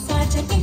such a thing.